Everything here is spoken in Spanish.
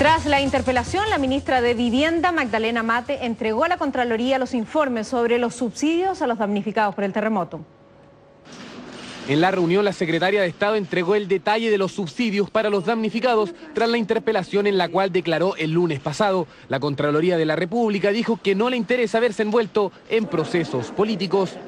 Tras la interpelación, la ministra de Vivienda, Magdalena Mate, entregó a la Contraloría los informes sobre los subsidios a los damnificados por el terremoto. En la reunión, la secretaria de Estado entregó el detalle de los subsidios para los damnificados tras la interpelación en la cual declaró el lunes pasado. La Contraloría de la República dijo que no le interesa verse envuelto en procesos políticos.